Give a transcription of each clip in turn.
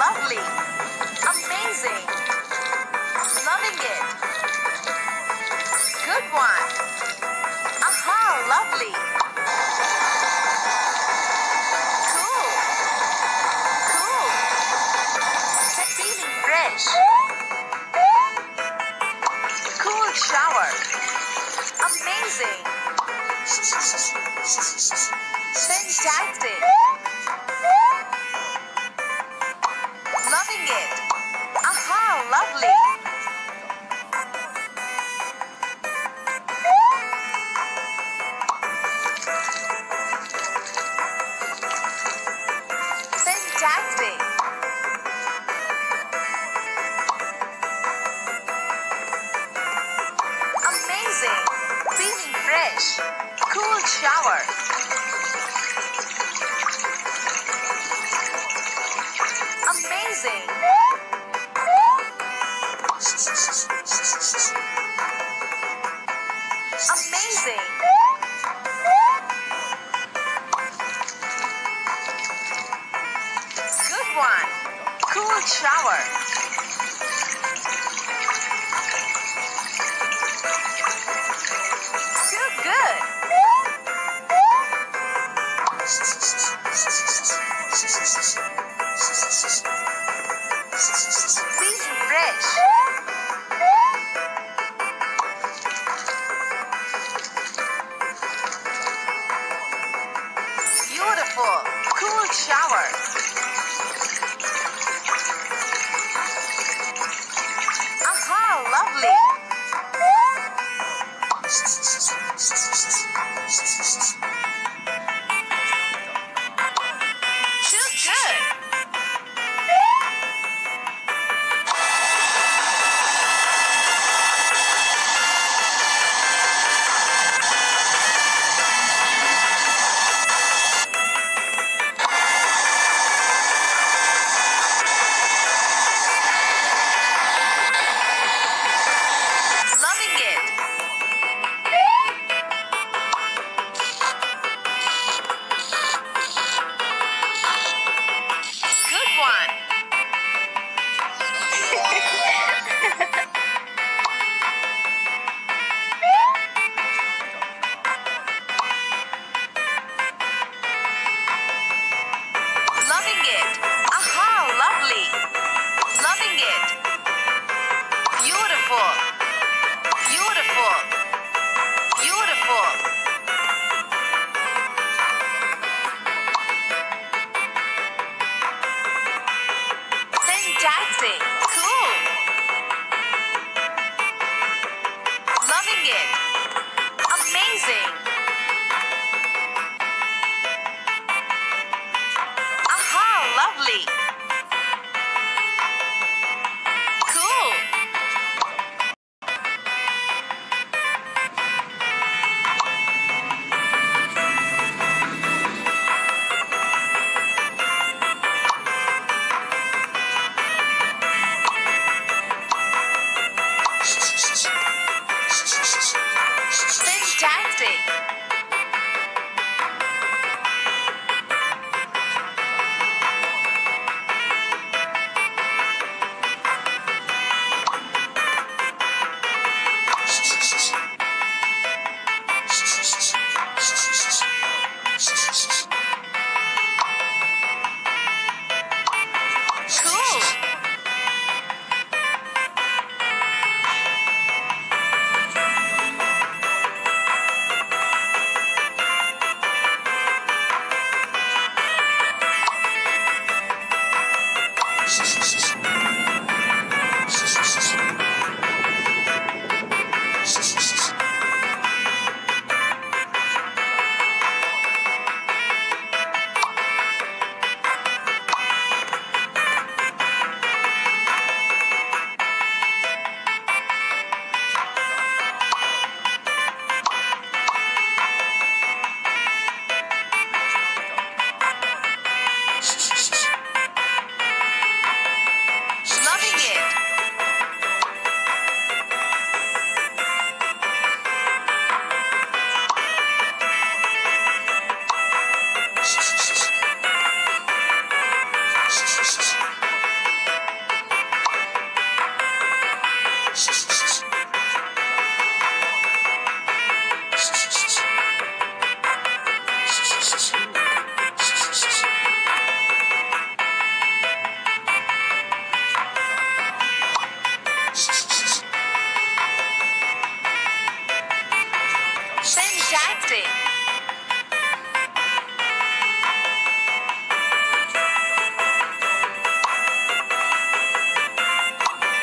lovely, amazing, loving it, good one, aha, lovely, cool, cool, feeling fresh, cool shower, amazing, fantastic.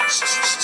Shh, shh, shh.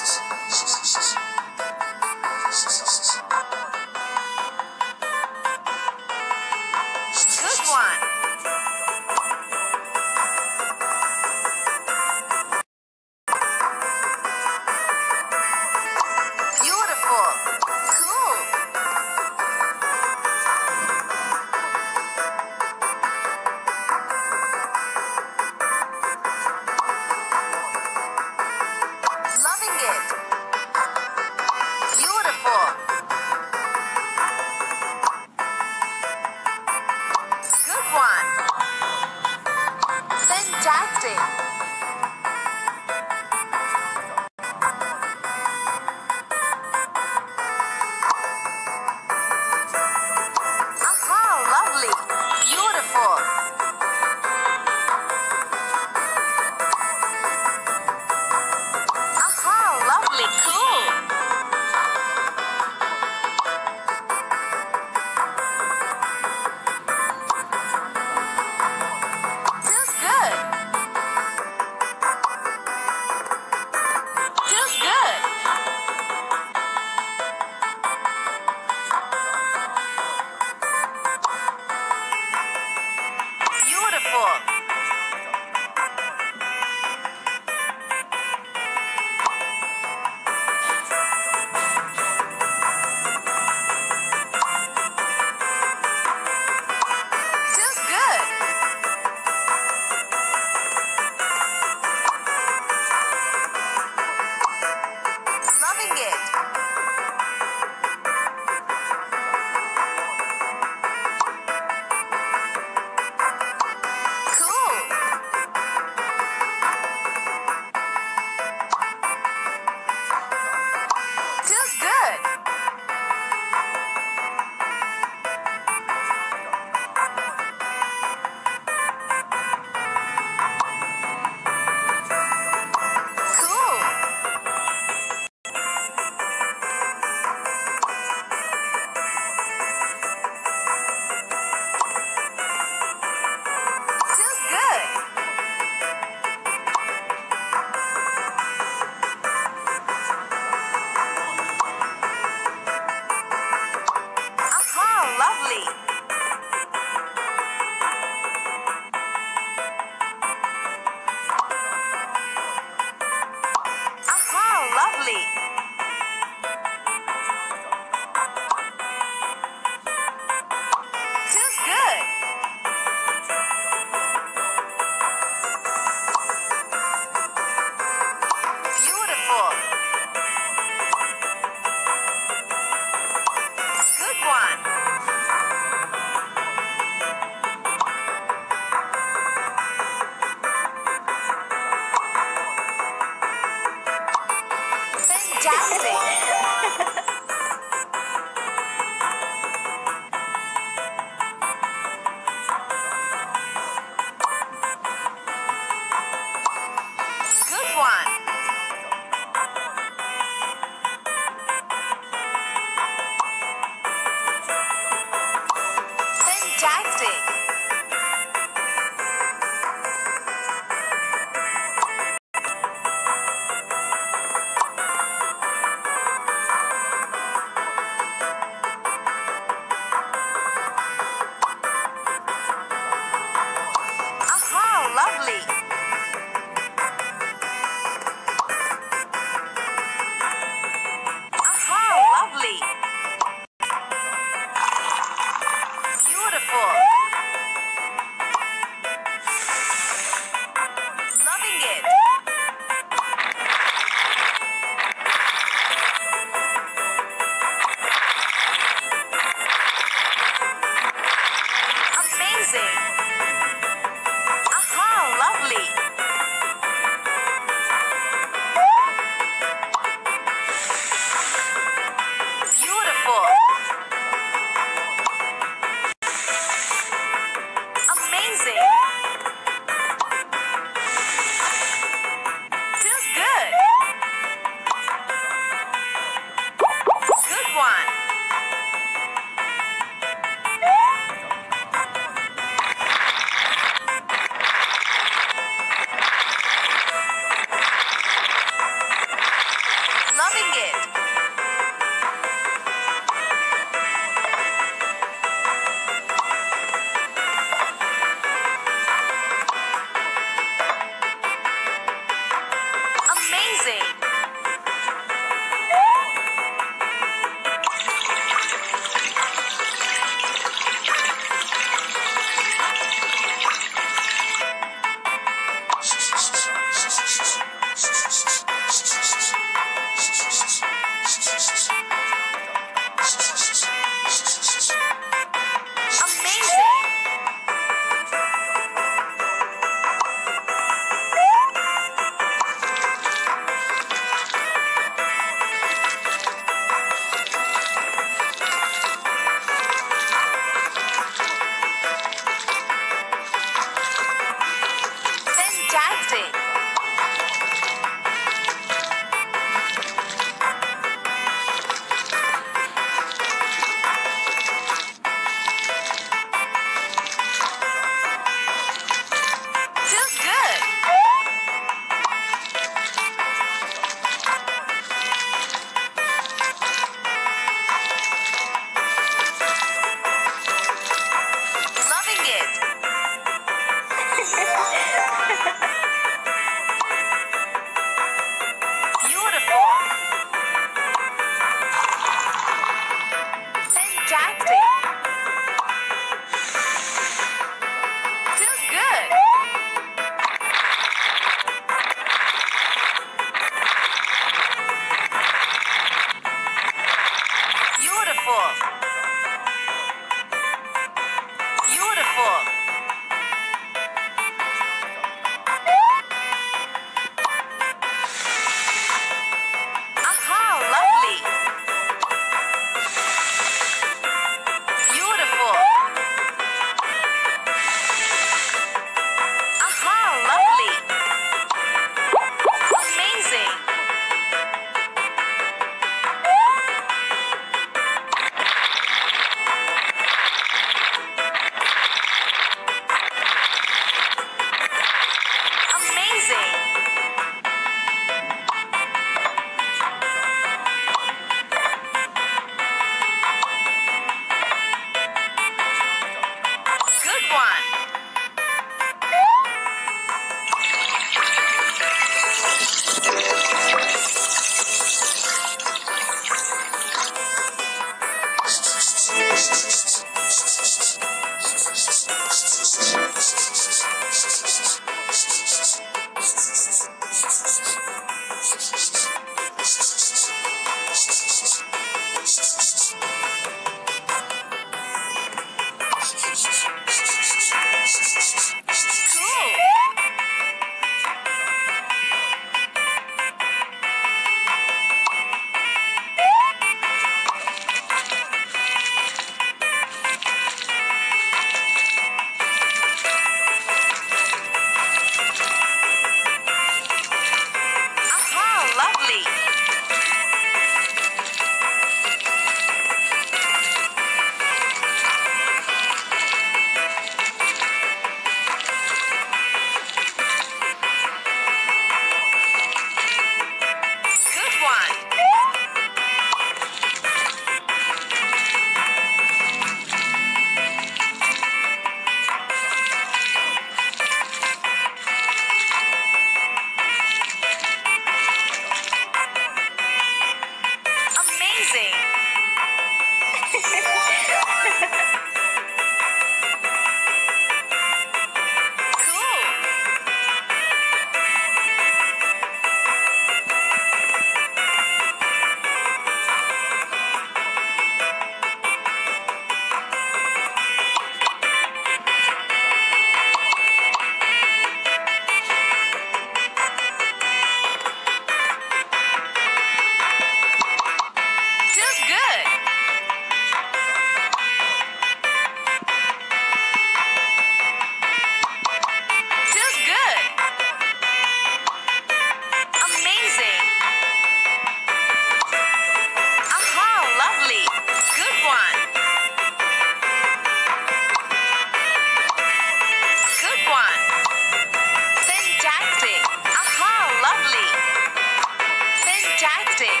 melting.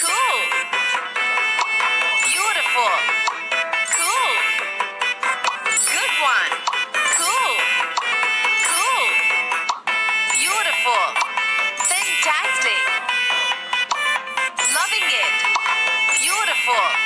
Cool. Beautiful. Cool. Good one. Cool. Cool. Beautiful. Fantastic. Loving it. Beautiful.